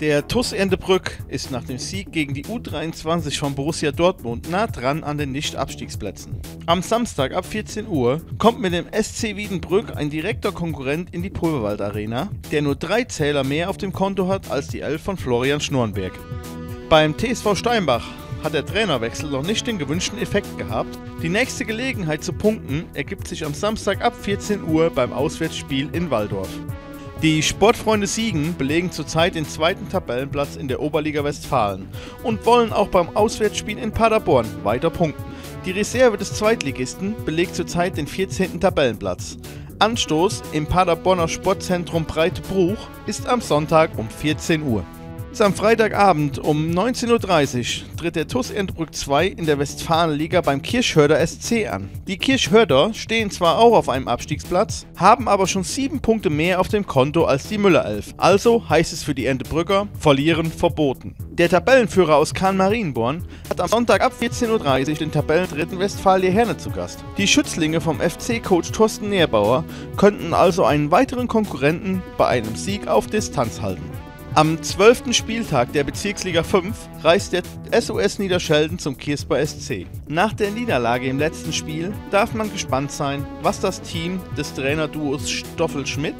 Der TuS Endebrück ist nach dem Sieg gegen die U23 von Borussia Dortmund nah dran an den Nicht-Abstiegsplätzen. Am Samstag ab 14 Uhr kommt mit dem SC Wiedenbrück ein direkter Konkurrent in die Pulverwald Arena, der nur drei Zähler mehr auf dem Konto hat als die Elf von Florian Schnurrenberg. Beim TSV Steinbach hat der Trainerwechsel noch nicht den gewünschten Effekt gehabt. Die nächste Gelegenheit zu punkten ergibt sich am Samstag ab 14 Uhr beim Auswärtsspiel in Waldorf. Die Sportfreunde Siegen belegen zurzeit den zweiten Tabellenplatz in der Oberliga Westfalen und wollen auch beim Auswärtsspiel in Paderborn weiter punkten. Die Reserve des Zweitligisten belegt zurzeit den 14. Tabellenplatz. Anstoß im Paderborner Sportzentrum Breitebruch ist am Sonntag um 14 Uhr. Am Freitagabend um 19.30 Uhr tritt der TuS Endbrück 2 in der Westfalenliga beim Kirchhörder SC an. Die Kirchhörder stehen zwar auch auf einem Abstiegsplatz, haben aber schon sieben Punkte mehr auf dem Konto als die Müllerelf. Also heißt es für die Endebrücker, verlieren verboten. Der Tabellenführer aus Kahn-Marienborn hat am Sonntag ab 14.30 Uhr den Tabellendritten Westfalia Herne zu Gast. Die Schützlinge vom FC-Coach Thorsten Nährbauer könnten also einen weiteren Konkurrenten bei einem Sieg auf Distanz halten. Am 12. Spieltag der Bezirksliga 5 reist der SOS Niederschelden zum Kirsper SC. Nach der Niederlage im letzten Spiel darf man gespannt sein, was das Team des Trainerduos Stoffel-Schmidt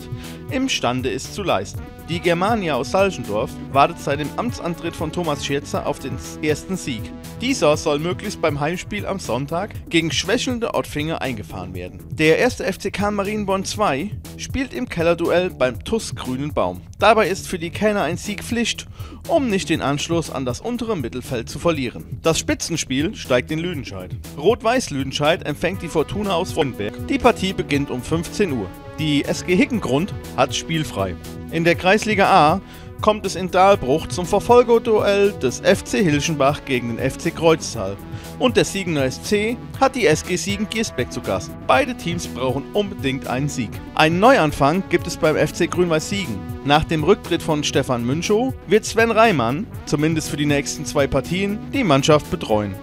imstande ist zu leisten. Die Germania aus Salchendorf wartet seit dem Amtsantritt von Thomas Schürzer auf den ersten Sieg. Dieser soll möglichst beim Heimspiel am Sonntag gegen schwächelnde Ottfinger eingefahren werden. Der erste FCK Marienborn 2 spielt im Kellerduell beim TUS Grünen Baum. Dabei ist für die Kenner ein Sieg Pflicht, um nicht den Anschluss an das untere Mittelfeld zu verlieren. Das Spitzenspiel steigt in Lüdenscheid. Rot-Weiß Lüdenscheid empfängt die Fortuna aus Wonnenberg. Die Partie beginnt um 15 Uhr. Die SG Hickengrund hat spielfrei. In der Kreisliga A kommt es in Dahlbruch zum Verfolgerduell des FC Hilschenbach gegen den FC Kreuztal. Und der Siegener SC hat die SG Siegen-Giersbeck zu Gast. Beide Teams brauchen unbedingt einen Sieg. Einen Neuanfang gibt es beim FC Grün-Weiß Siegen. Nach dem Rücktritt von Stefan Münchow wird Sven Reimann, zumindest für die nächsten zwei Partien, die Mannschaft betreuen.